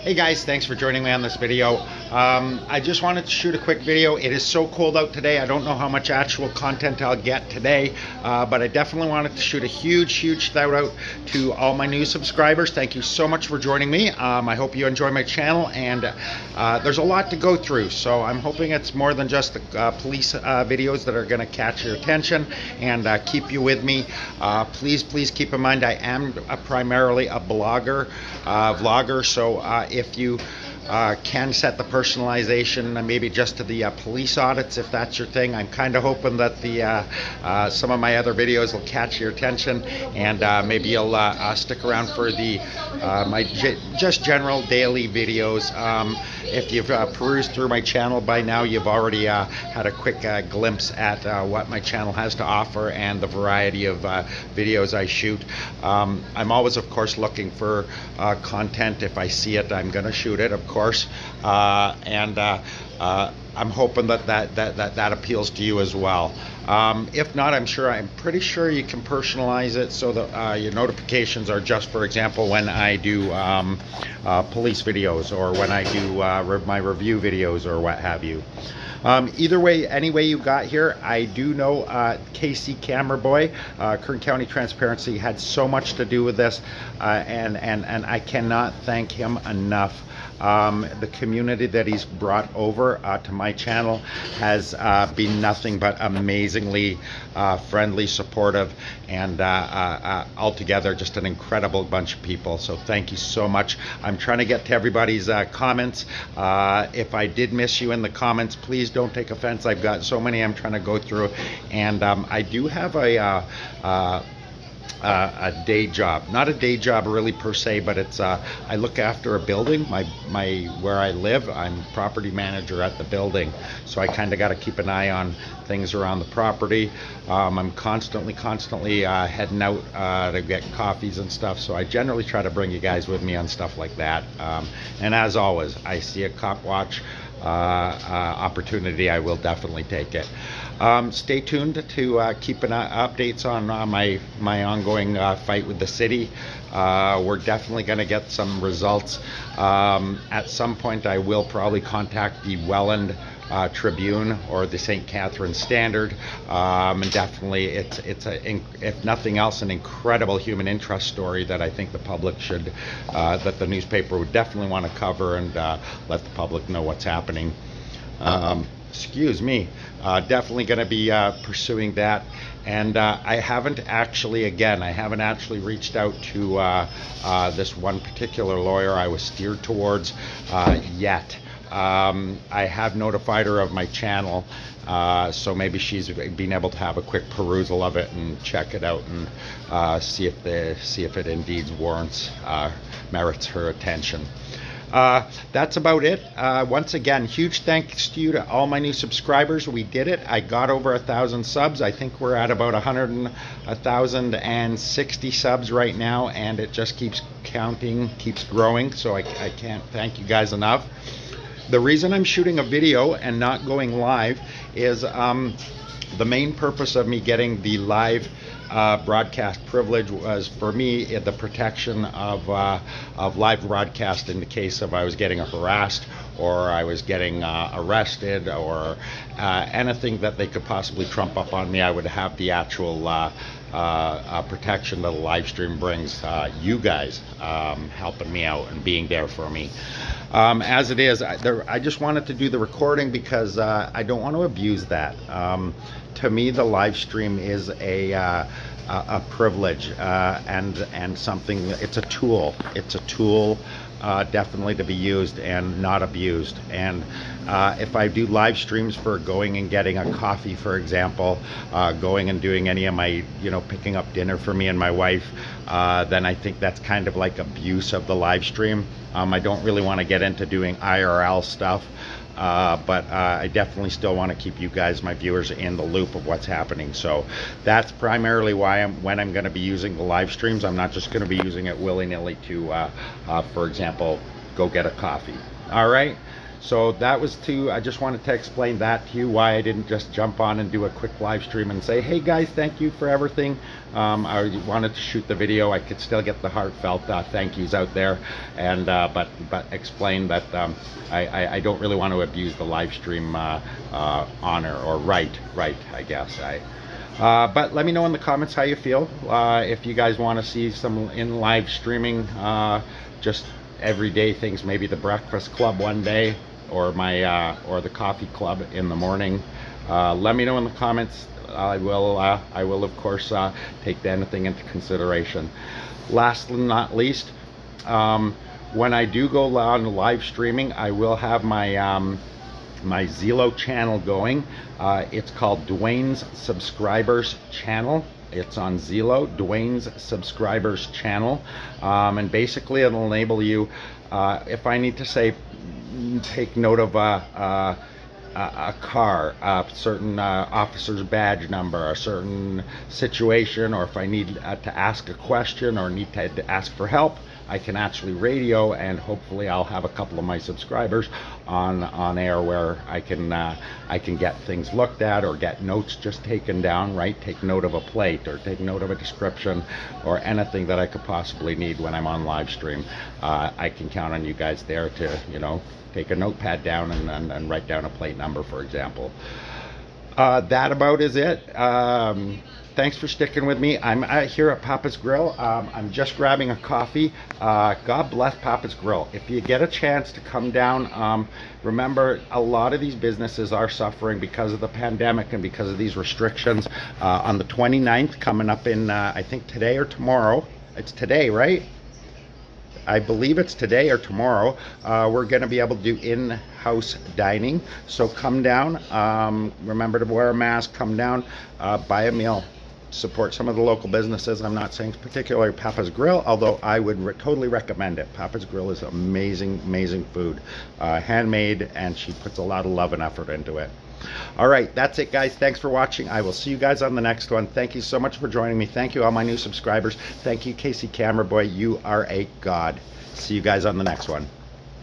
Hey guys, thanks for joining me on this video. Um, I just wanted to shoot a quick video. It is so cold out today. I don't know how much actual content I'll get today, uh, but I definitely wanted to shoot a huge, huge shout out to all my new subscribers. Thank you so much for joining me. Um, I hope you enjoy my channel, and uh, there's a lot to go through. So I'm hoping it's more than just the uh, police uh, videos that are going to catch your attention and uh, keep you with me. Uh, please, please keep in mind I am primarily a blogger, vlogger, so if you uh, can set the personalization uh, maybe just to the uh, police audits if that's your thing. I'm kind of hoping that the uh, uh, some of my other videos will catch your attention and uh, maybe you'll stick around for the my just general daily videos. Um, if you've perused through my channel by now, you've already had a quick glimpse at what my channel has to offer and the variety of videos I shoot. Um, I'm always, of course, looking for content. If I see it, I'm going to shoot it, of course course. Uh, and uh, uh, I'm hoping that that, that, that that appeals to you as well. Um, if not, I'm sure, I'm pretty sure you can personalize it so that uh, your notifications are just, for example, when I do um, uh, police videos or when I do uh, re my review videos or what have you. Um, either way, any way you got here, I do know KC Cameraboy, Kern County Transparency, had so much to do with this, and, and, and I cannot thank him enough. Um, the community that he's brought over uh, to my channel has uh, been nothing but amazingly uh, friendly, supportive, and uh, uh, uh, altogether just an incredible bunch of people. So thank you so much. I'm trying to get to everybody's comments. if I did miss you in the comments, please don't take offense. I've got so many I'm trying to go through, and um, I do have a uh, a day job. Not a day job really per se, but it's uh, I look after a building. My my where I live, I'm property manager at the building, so I kind of got to keep an eye on things around the property. Um, I'm constantly constantly uh, heading out uh, to get coffees and stuff. So I generally try to bring you guys with me on stuff like that. Um, and as always, I see a cop watch opportunity, I will definitely take it. Um, stay tuned to uh, keep an, uh, updates on uh, my my ongoing uh, fight with the city. we're definitely going to get some results. Um, at some point, I will probably contact the Welland uh, Tribune or the St. Catharines Standard. Um, and definitely, it's it's a if nothing else, an incredible human interest story that I think the public should uh, that the newspaper would definitely want to cover and uh, let the public know what's happening. Um, excuse me. Uh, definitely going to be uh, pursuing that. And uh, I haven't actually, again, I haven't actually reached out to this one particular lawyer I was steered towards yet. Um, I have notified her of my channel, uh, so maybe she's been able to have a quick perusal of it and check it out and uh, see if the see if it indeed warrants uh, merits her attention. Uh, that's about it. Uh, once again, huge thanks to you to all my new subscribers. We did it. I got over a thousand subs. I think we're at about a hundred and a thousand and sixty subs right now, and it just keeps counting, keeps growing. So I, I can't thank you guys enough. The reason I'm shooting a video and not going live is um, the main purpose of me getting the live uh, broadcast privilege was for me the protection of, uh, of live broadcast in the case of I was getting harassed or I was getting uh, arrested or uh, anything that they could possibly trump up on me, I would have the actual uh, uh, protection that a live stream brings. you guys um, helping me out and being there for me. Um, as it is, I, there, I, just wanted to do the recording because I don't want to abuse that. Um, to me, the live stream is a a, privilege uh, and and something. It's a tool. It's a tool. Uh, definitely to be used and not abused. And uh, if I do live streams for going and getting a coffee, for example, uh, going and doing any of my, you know, picking up dinner for me and my wife, uh, then I think that's kind of like abuse of the live stream. Um, I don't really want to get into doing IRL stuff. Uh, but uh, I definitely still want to keep you guys, my viewers, in the loop of what's happening. So that's primarily why I'm when I'm going to be using the live streams. I'm not just going to be using it willy nilly to, uh, uh, for example, go get a coffee. All right. So that was to, I just wanted to explain that to you, why I didn't just jump on and do a quick live stream and say, hey guys, thank you for everything. Um, I wanted to shoot the video. I could still get the heartfelt uh, thank yous out there, and uh, but but explain that um, I, I, I, don't really want to abuse the live stream uh, uh honor or right, right, I guess. I, uh, but let me know in the comments how you feel. Uh, if you guys want to see some in live streaming, uh, just everyday things, maybe the breakfast club one day, or my uh, or the coffee club in the morning. Uh, let me know in the comments. I will I will of course take anything into consideration. Last but not least, um, when I do go on live streaming, I will have my um, my Zello channel going. Uh, it's called Dwayne's Subscribers Channel. It's on Zello, Dwayne's Subscribers Channel. Um, and basically it'll enable you, uh, if I need to say, take note of a, a, a car, a certain uh, officer's badge number, a certain situation, or if I need uh, to ask a question or need to, to ask for help, I can actually radio and hopefully I'll have a couple of my subscribers on on air where I can uh, I can get things looked at or get notes just taken down right? Take note of a plate or take note of a description or anything that I could possibly need when I'm on live stream. Uh, I can count on you guys there to you know take a notepad down and, and, and write down a plate number for example uh, that about is it. Um, thanks for sticking with me. I'm uh, here at Papa's Grill. Um, I'm just grabbing a coffee. Uh, God bless Papa's Grill. If you get a chance to come down, um, remember a lot of these businesses are suffering because of the pandemic and because of these restrictions. Uh, on the 29th, coming up in, uh, I think today or tomorrow. It's today, right? I believe it's today or tomorrow, uh, we're going to be able to do in-house dining. So come down, um, remember to wear a mask, come down, uh, buy a meal, support some of the local businesses. I'm not saying particularly Papa's Grill, although I would re totally recommend it. Papa's Grill is amazing, amazing food, uh, handmade, and she puts a lot of love and effort into it. All right, that's it, guys. Thanks for watching. I will see you guys on the next one. Thank you so much for joining me. Thank you, all my new subscribers. Thank you, KC Cameraboy. You are a god. See you guys on the next one.